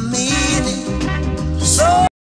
me.